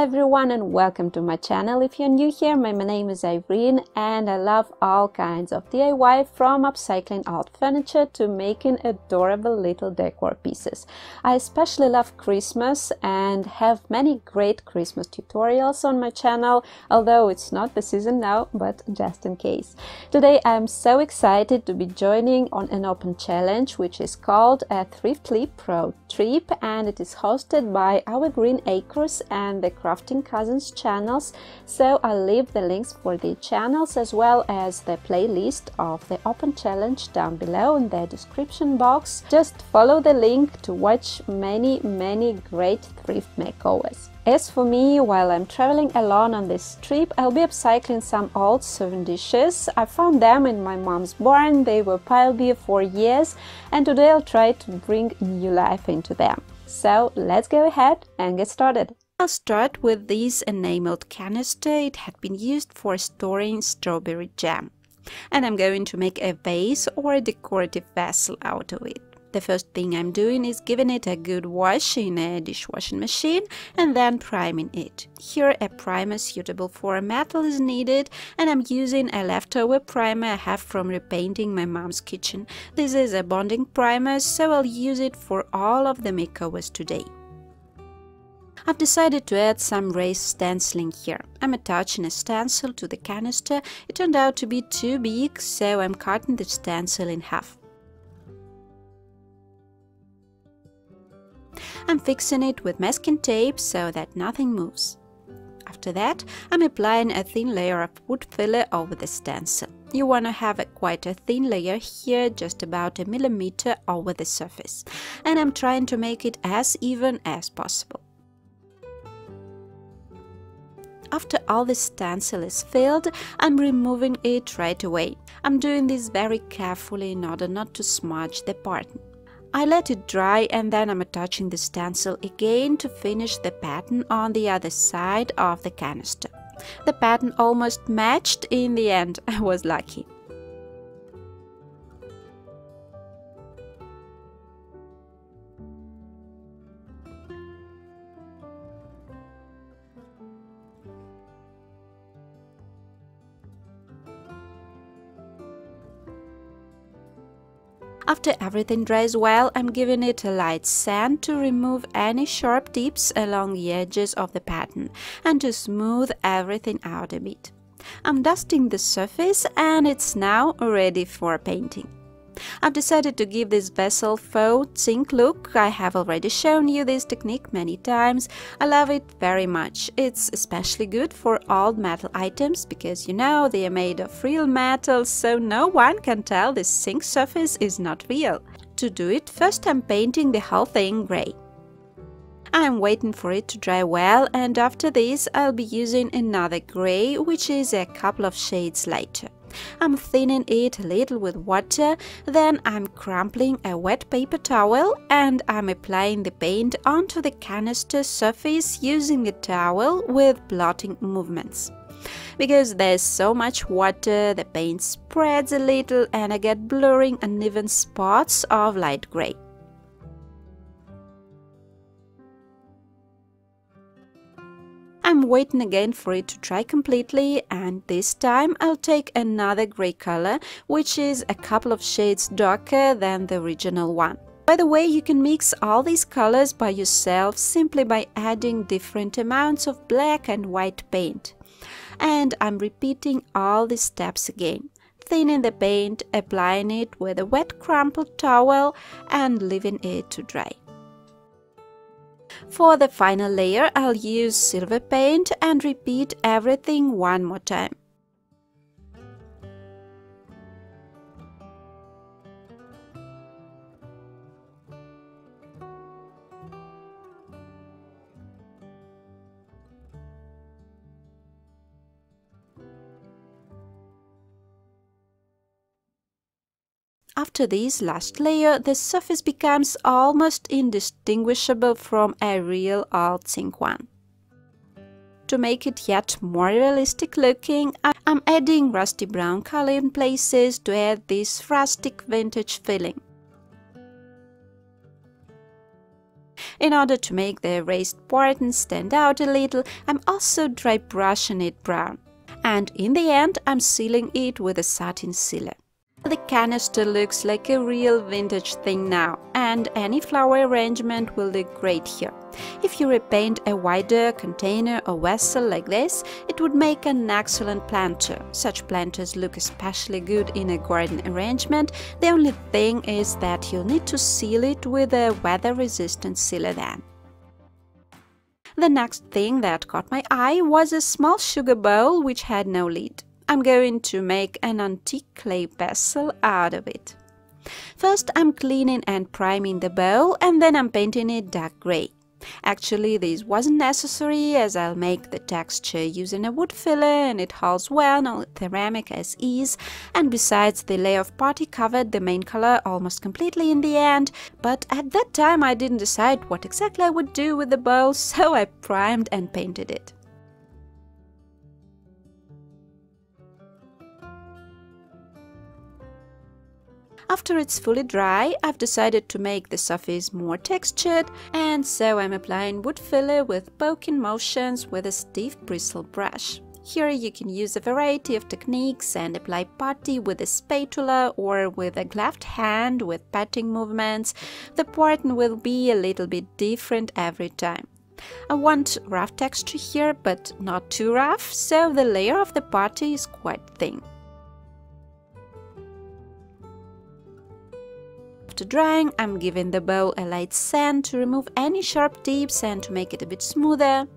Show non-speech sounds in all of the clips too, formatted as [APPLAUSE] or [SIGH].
Everyone and welcome to my channel. If you're new here, my name is Irene and I love all kinds of DIY from upcycling old furniture to making adorable little decor pieces. I especially love Christmas and have many great Christmas tutorials on my channel, although it's not the season now, but just in case. Today I'm so excited to be joining on an open challenge which is called a Thrift Flip Road Trip and it is hosted by Our Greene Acres and the Crafting Cousins channels, so I'll leave the links for the channels as well as the playlist of the Open Challenge down below in the description box. Just follow the link to watch many, many great thrift makeovers. As for me, while I'm traveling alone on this trip, I'll be upcycling some old serving dishes. I found them in my mom's barn, they were piled there for years, and today I'll try to bring new life into them. So let's go ahead and get started. I'll start with this enameled canister. It had been used for storing strawberry jam. And I'm going to make a vase or a decorative vessel out of it. The first thing I'm doing is giving it a good wash in a dishwashing machine and then priming it. Here a primer suitable for metal is needed and I'm using a leftover primer I have from repainting my mom's kitchen. This is a bonding primer so I'll use it for all of the makeovers today. I've decided to add some raised stenciling here. I'm attaching a stencil to the canister. It turned out to be too big, so I'm cutting the stencil in half. I'm fixing it with masking tape so that nothing moves. After that, I'm applying a thin layer of wood filler over the stencil. You want to have a quite a thin layer here, just about a millimeter over the surface. And I'm trying to make it as even as possible. After all the stencil is filled, I'm removing it right away. I'm doing this very carefully in order not to smudge the pattern. I let it dry and then I'm attaching the stencil again to finish the pattern on the other side of the canister. The pattern almost matched in the end, [LAUGHS] I was lucky. After everything dries well, I'm giving it a light sand to remove any sharp tips along the edges of the pattern and to smooth everything out a bit. I'm dusting the surface and it's now ready for painting. I've decided to give this vessel faux zinc look. I have already shown you this technique many times. I love it very much. It's especially good for old metal items because you know they are made of real metal so no one can tell this zinc surface is not real. To do it, first I'm painting the whole thing grey. I'm waiting for it to dry well and after this I'll be using another grey which is a couple of shades lighter. I'm thinning it a little with water, then I'm crumpling a wet paper towel and I'm applying the paint onto the canister surface using the towel with blotting movements. Because there's so much water, the paint spreads a little and I get blurring uneven spots of light grey. I'm waiting again for it to dry completely and this time I'll take another grey color which is a couple of shades darker than the original one. By the way, you can mix all these colors by yourself simply by adding different amounts of black and white paint. And I'm repeating all these steps again thinning the paint, applying it with a wet crumpled towel and leaving it to dry. For the final layer, I'll use silver paint and repeat everything one more time. After this last layer, the surface becomes almost indistinguishable from a real old zinc one. To make it yet more realistic looking, I'm adding rusty brown color in places to add this rustic vintage feeling. In order to make the raised button stand out a little, I'm also dry brushing it brown. And in the end, I'm sealing it with a satin sealer. The canister looks like a real vintage thing now, and any flower arrangement will look great here. If you repaint a wider container or vessel like this, it would make an excellent planter. Such planters look especially good in a garden arrangement. The only thing is that you'll need to seal it with a weather-resistant sealer then. The next thing that caught my eye was a small sugar bowl which had no lid. I'm going to make an antique clay vessel out of it. First I'm cleaning and priming the bowl and then I'm painting it dark grey. Actually, this wasn't necessary as I'll make the texture using a wood filler and it holds well on ceramic as is and besides the layer of putty covered the main color almost completely in the end but at that time I didn't decide what exactly I would do with the bowl [LAUGHS] so I primed and painted it. After it's fully dry, I've decided to make the surface more textured and so I'm applying wood filler with poking motions with a stiff bristle brush. Here you can use a variety of techniques and apply putty with a spatula or with a gloved hand with patting movements. The pattern will be a little bit different every time. I want rough texture here but not too rough, so the layer of the putty is quite thin. After drying, I'm giving the bowl a light sand to remove any sharp tips and to make it a bit smoother.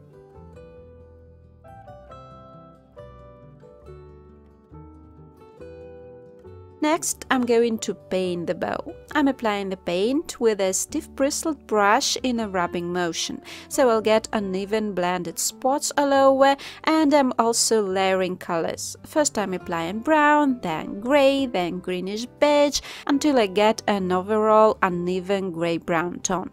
Next, I'm going to paint the bow. I'm applying the paint with a stiff bristled brush in a rubbing motion, so I'll get uneven blended spots all over and I'm also layering colors. First I'm applying brown, then grey, then greenish beige until I get an overall uneven grey-brown tone.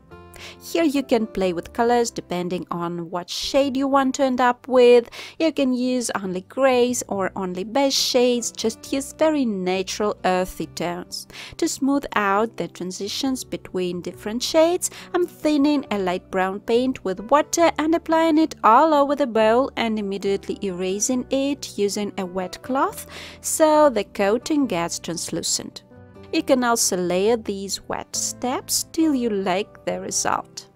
Here you can play with colors depending on what shade you want to end up with. You can use only grays or only beige shades, just use very natural earthy tones. To smooth out the transitions between different shades, I'm thinning a light brown paint with water and applying it all over the bowl and immediately erasing it using a wet cloth so the coating gets translucent. You can also layer these wet steps till you like the result.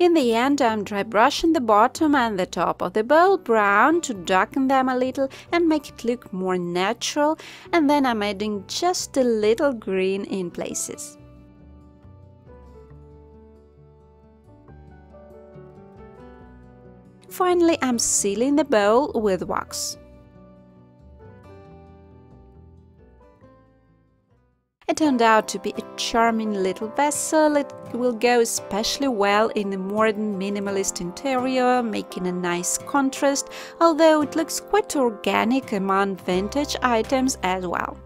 In the end, I'm dry brushing the bottom and the top of the bowl brown to darken them a little and make it look more natural and then I'm adding just a little green in places. Finally, I'm sealing the bowl with wax. It turned out to be a charming little vessel. It will go especially well in a modern minimalist interior, making a nice contrast, although it looks quite organic among vintage items as well.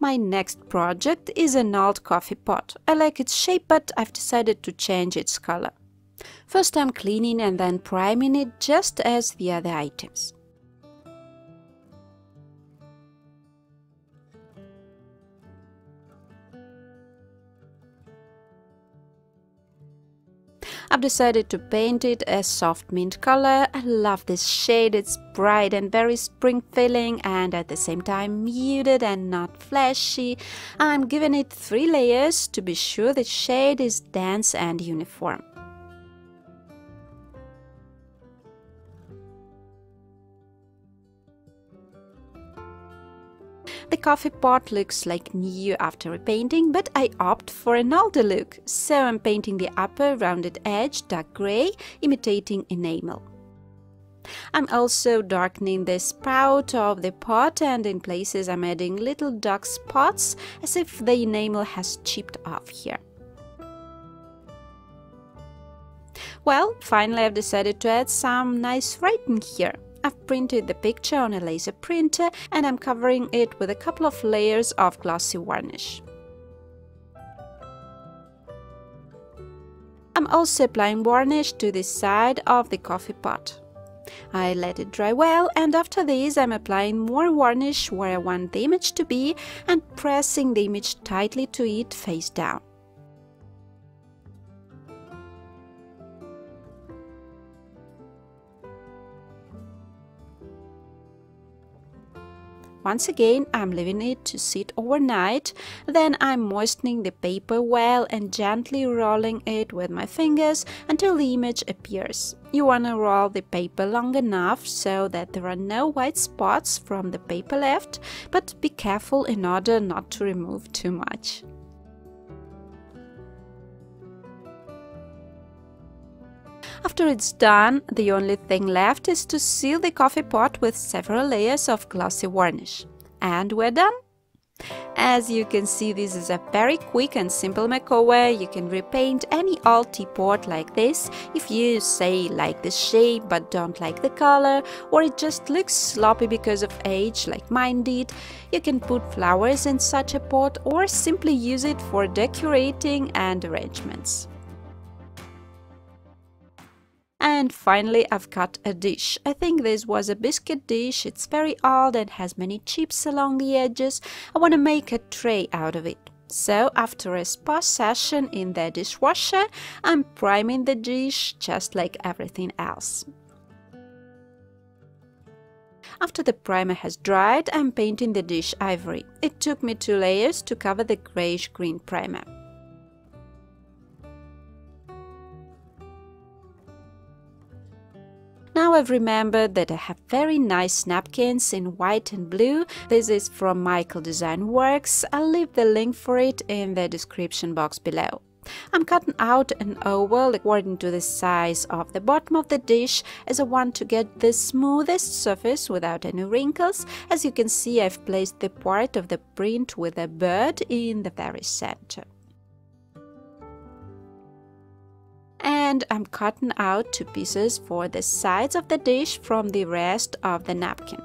My next project is an old coffee pot. I like its shape, but I've decided to change its color. First I'm cleaning and then priming it just as the other items. I've decided to paint it a soft mint color. I love this shade, it's bright and very spring feeling and at the same time muted and not flashy. I'm giving it three layers to be sure the shade is dense and uniform. The coffee pot looks like new after repainting, but I opt for an older look, so I'm painting the upper rounded edge dark grey, imitating enamel. I'm also darkening the spout of the pot and in places I'm adding little dark spots as if the enamel has chipped off here. Well, finally I've decided to add some nice writing here. I've printed the picture on a laser printer and I'm covering it with a couple of layers of glossy varnish. I'm also applying varnish to the side of the coffee pot. I let it dry well and after this I'm applying more varnish where I want the image to be and pressing the image tightly to it face down. Once again, I'm leaving it to sit overnight. Then I'm moistening the paper well and gently rolling it with my fingers until the image appears. You want to roll the paper long enough so that there are no white spots from the paper left, but be careful in order not to remove too much. After it's done, the only thing left is to seal the coffee pot with several layers of glossy varnish. And we're done! As you can see, this is a very quick and simple makeover. You can repaint any old teapot like this if you say like the shape but don't like the color or it just looks sloppy because of age like mine did. You can put flowers in such a pot or simply use it for decorating and arrangements. And finally I've cut a dish. I think this was a biscuit dish, it's very old and has many chips along the edges. I want to make a tray out of it. So after a spa session in the dishwasher, I'm priming the dish just like everything else. After the primer has dried, I'm painting the dish ivory. It took me two layers to cover the grayish-green primer. Now I've remembered that I have very nice napkins in white and blue. This is from Michael Design Works. I'll leave the link for it in the description box below. I'm cutting out an oval according to the size of the bottom of the dish as I want to get the smoothest surface without any wrinkles. As you can see I've placed the part of the print with a bird in the very center. And I'm cutting out two pieces for the sides of the dish from the rest of the napkin.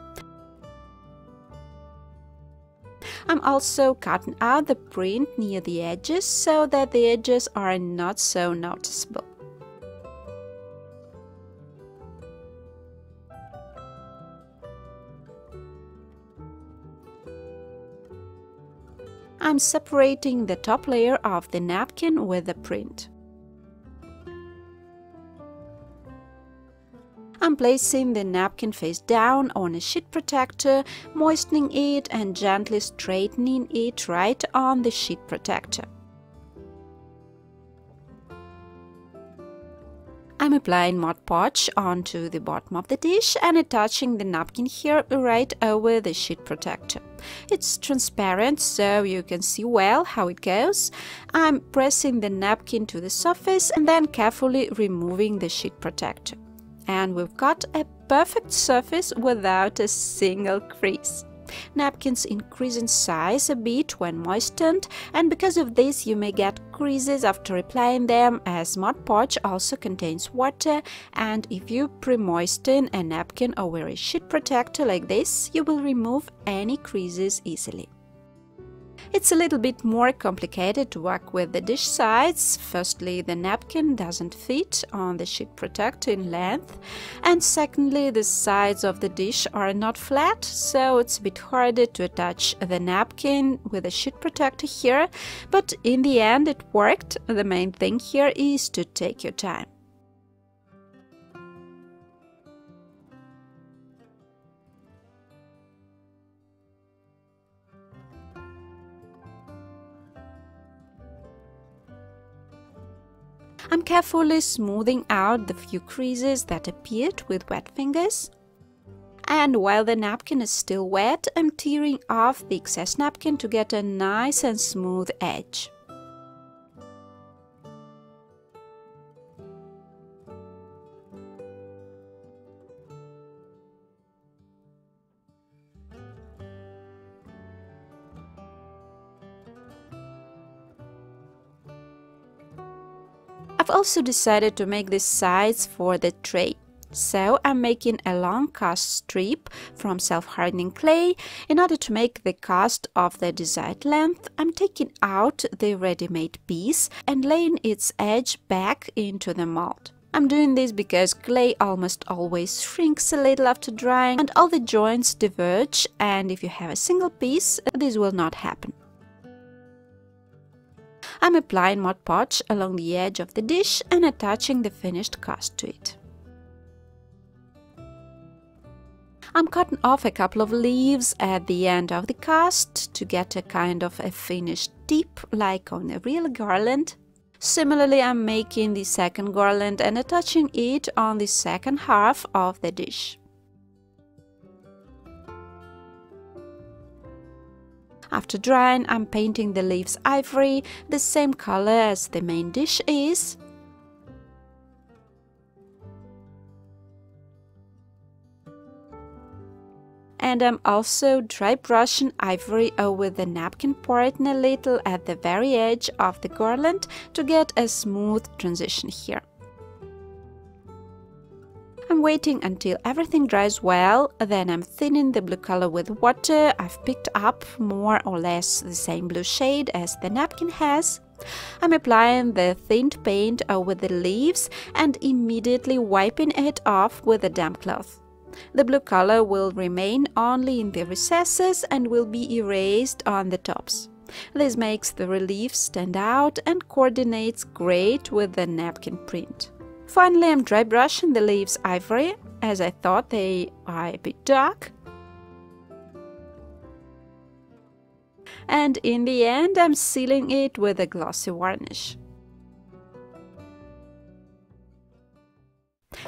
I'm also cutting out the print near the edges so that the edges are not so noticeable. I'm separating the top layer of the napkin with the print. I'm placing the napkin face down on a sheet protector, moistening it and gently straightening it right on the sheet protector. I'm applying Mod Podge onto the bottom of the dish and attaching the napkin here right over the sheet protector. It's transparent so you can see well how it goes. I'm pressing the napkin to the surface and then carefully removing the sheet protector and we've got a perfect surface without a single crease. Napkins increase in size a bit when moistened and because of this you may get creases after applying them as Mod Podge also contains water and if you pre-moisten a napkin over a sheet protector like this you will remove any creases easily. It's a little bit more complicated to work with the dish sides. Firstly, the napkin doesn't fit on the sheet protector in length, and secondly, the sides of the dish are not flat, so it's a bit harder to attach the napkin with the sheet protector here, but in the end it worked. The main thing here is to take your time. I'm carefully smoothing out the few creases that appeared with wet fingers. And while the napkin is still wet, I'm tearing off the excess napkin to get a nice and smooth edge. Also decided to make the sides for the tray. So I'm making a long cast strip from self-hardening clay. In order to make the cast of the desired length, I'm taking out the ready-made piece and laying its edge back into the mold. I'm doing this because clay almost always shrinks a little after drying and all the joints diverge and if you have a single piece, this will not happen. I'm applying Mod Podge along the edge of the dish and attaching the finished cast to it. I'm cutting off a couple of leaves at the end of the cast to get a kind of a finished tip like on a real garland. Similarly, I'm making the second garland and attaching it on the second half of the dish. After drying, I'm painting the leaves ivory, the same color as the main dish is, and I'm also dry brushing ivory over the napkin parting a little at the very edge of the garland to get a smooth transition here. I'm waiting until everything dries well, then I'm thinning the blue color with water. I've picked up more or less the same blue shade as the napkin has. I'm applying the thinned paint uh, over the leaves and immediately wiping it off with a damp cloth. The blue color will remain only in the recesses and will be erased on the tops. This makes the relief stand out and coordinates great with the napkin print. Finally, I'm dry brushing the leaves ivory, as I thought they are a bit dark. And in the end, I'm sealing it with a glossy varnish.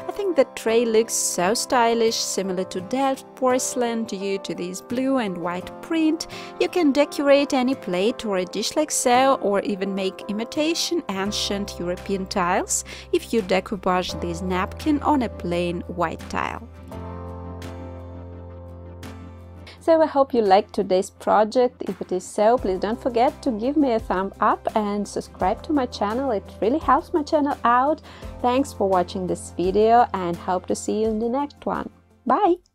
I think the tray looks so stylish, similar to Delft porcelain due to this blue and white print. You can decorate any plate or a dish like so, or even make imitation ancient European tiles if you decoupage this napkin on a plain white tile. So I hope you liked today's project. If it is so, please don't forget to give me a thumb up and subscribe to my channel. It really helps my channel out. Thanks for watching this video and hope to see you in the next one. Bye!